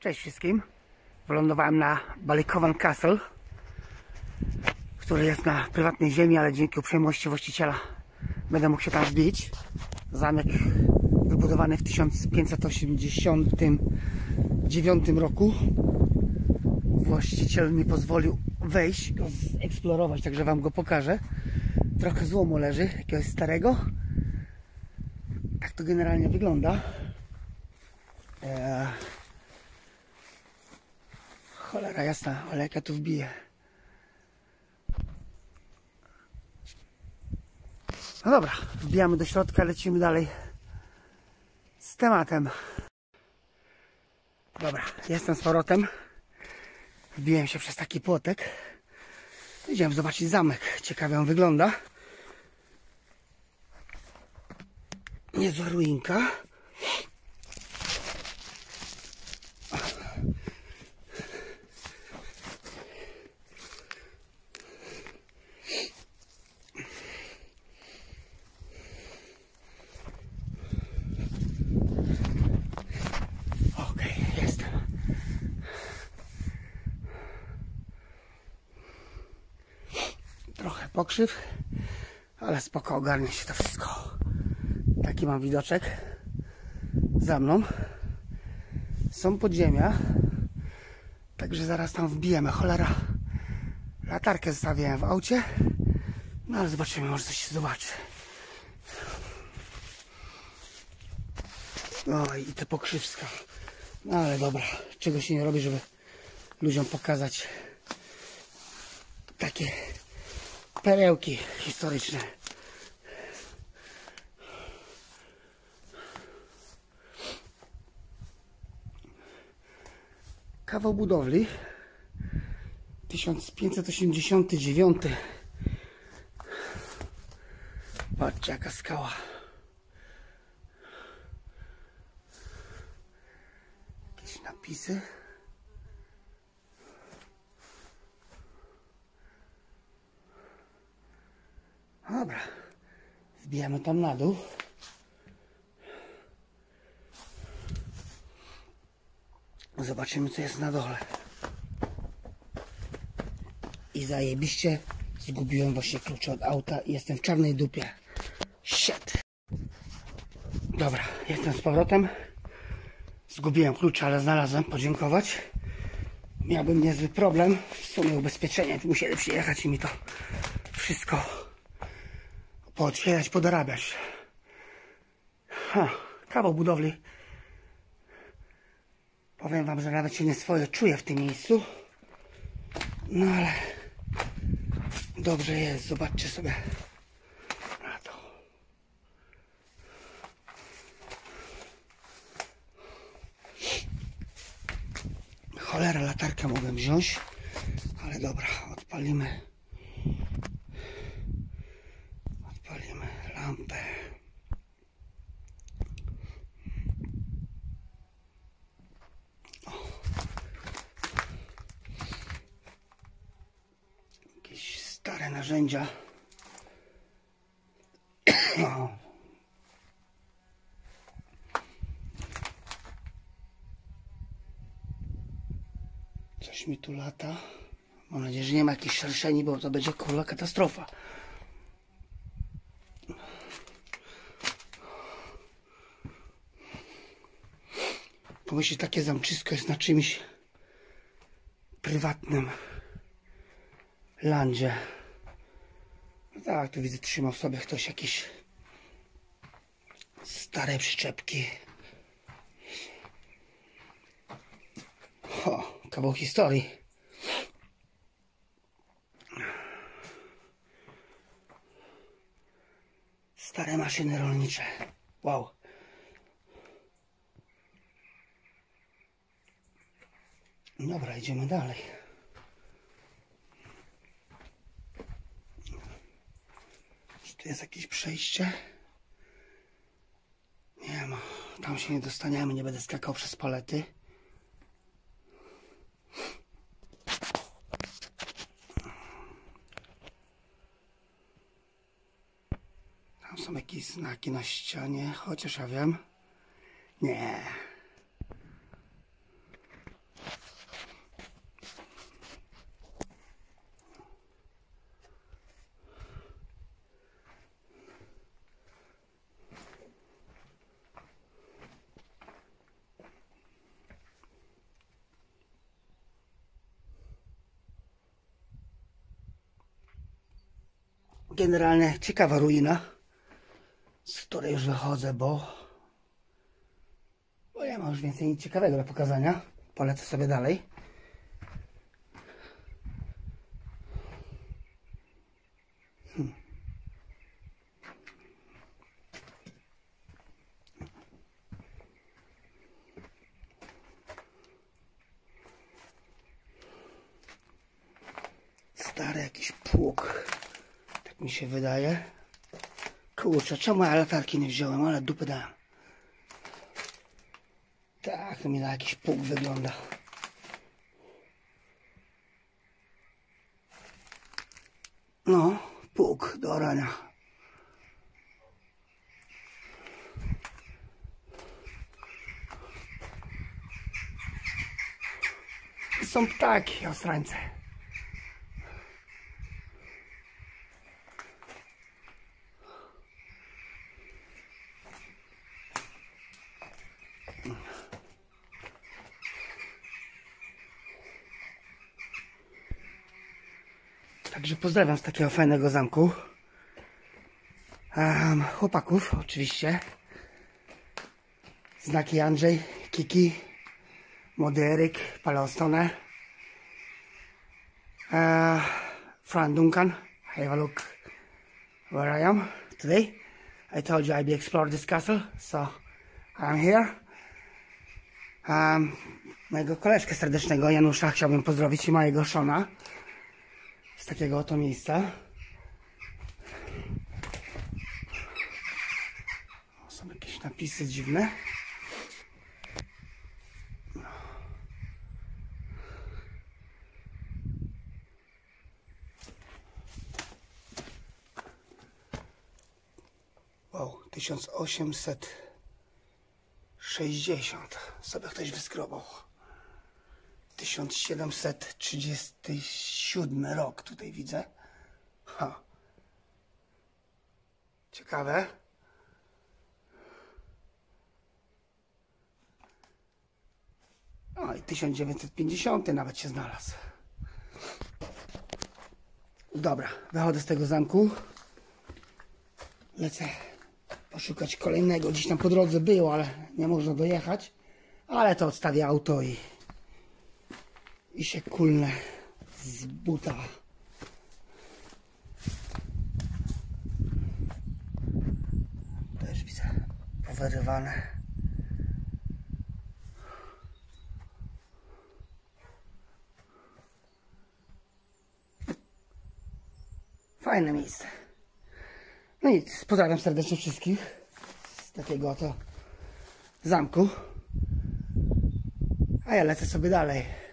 Cześć wszystkim. Wylądowałem na Ballycovan Castle, który jest na prywatnej ziemi, ale dzięki uprzejmości właściciela będę mógł się tam wbić. Zamek wybudowany w 1589 roku. Właściciel mi pozwolił wejść, go zeksplorować, także wam go pokażę. Trochę złomu leży, jakiegoś starego. Tak to generalnie wygląda. Eee, cholera jasna, ale jak ja tu wbiję. No dobra, wbijamy do środka, lecimy dalej z tematem. Dobra, jestem z powrotem. Wbiłem się przez taki płotek. Idziemy zobaczyć zamek. Ciekawie on wygląda. Niezła ruinka. Okej, jestem. Trochę pokrzyw, ale spoko, ogarnie się to wszystko. Taki mam widoczek za mną. Są podziemia, także zaraz tam wbijemy. Cholera, latarkę zostawiłem w aucie, no ale zobaczymy, może coś się zobaczy. Oj, i te pokrzywska. No ale dobra, czego się nie robi, żeby ludziom pokazać takie perełki historyczne. Kawał budowli. 1589 Patrzcie jaka skała. Jakieś napisy Dobra, wbijamy tam na dół. Zobaczymy, co jest na dole. I zajebiście zgubiłem właśnie klucze od auta i jestem w czarnej dupie. Shit. Dobra, jestem z powrotem. Zgubiłem klucze, ale znalazłem. Podziękować. Miałbym niezły problem. W sumie ubezpieczenie musieli przyjechać i mi to wszystko pootwierać, podorabiać. Ha, kawał budowli. Powiem wam, że nawet się nie swoje czuję w tym miejscu. No ale dobrze jest, zobaczcie sobie na to. Cholera, latarkę mogłem wziąć, ale dobra, odpalimy. Odpalimy lampę. Jakieś stare narzędzia. Coś mi tu lata. Mam nadzieję, że nie ma jakichś szerszeni, bo to będzie kurwa katastrofa. Pomyśl, takie zamczysko jest na czymś prywatnym landzie. No tak, tu widzę, trzymał sobie ktoś jakieś stare przyczepki. O, kawał historii. Stare maszyny rolnicze. Wow. Dobra, idziemy dalej. Tu jest jakieś przejście? Nie ma. Tam się nie dostaniemy, nie będę skakał przez palety. Tam są jakieś znaki na ścianie, chociaż ja wiem. Nie. Generalnie ciekawa ruina, z której już wychodzę, bo, bo nie ma już więcej nic ciekawego do pokazania. Polecę sobie dalej. Stary jakiś pług. Tak mi się wydaje. Kurczę, czemu ja latarki nie wziąłem, ale dupy dałem. Tak, to mi na jakiś pług wygląda. No, pług do orania. Są ptaki, ostrańce. Także pozdrawiam z takiego fajnego zamku. Um, chłopaków, oczywiście. Znaki Andrzej, Kiki, młody Eryk, Paleostone. Uh, Fran Duncan, have a look where I am today. I told you I'd be exploring this castle, so I'm here. Um, mojego koleżkę serdecznego Janusza chciałbym pozdrowić i mojego Szona takiego oto miejsca. Są jakieś napisy dziwne. Wow, 1860 sobie ktoś wyskrobał. 1737 rok tutaj widzę. Ha. Ciekawe. O i 1950 nawet się znalazł. Dobra, wychodzę z tego zamku. Lecę poszukać kolejnego. Gdzieś tam po drodze było, ale nie można dojechać. Ale to odstawię auto i i się kulnę z buta. Też widzę powyrywane. Fajne miejsce. No nic, pozdrawiam serdecznie wszystkich z takiego oto zamku. A ja lecę sobie dalej.